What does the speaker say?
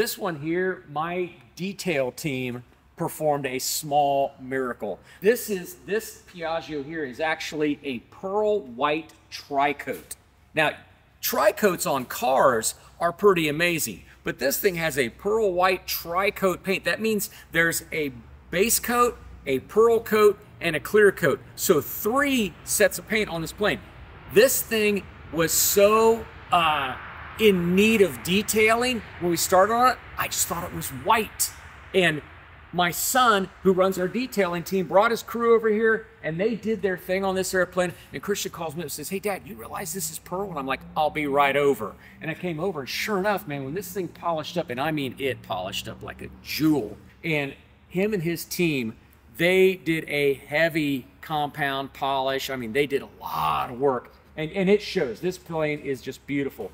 This one here, my detail team performed a small miracle. This is this Piaggio here is actually a pearl white tricoat. Now, tricoats on cars are pretty amazing, but this thing has a pearl white tricoat paint. That means there's a base coat, a pearl coat, and a clear coat. So three sets of paint on this plane. This thing was so uh, in need of detailing when we started on it. I just thought it was white. And my son, who runs our detailing team, brought his crew over here and they did their thing on this airplane. And Christian calls me and says, Hey, Dad, you realize this is pearl? And I'm like, I'll be right over. And I came over, and sure enough, man, when this thing polished up, and I mean it polished up like a jewel, and him and his team, they did a heavy compound polish. I mean, they did a lot of work, and, and it shows. This plane is just beautiful.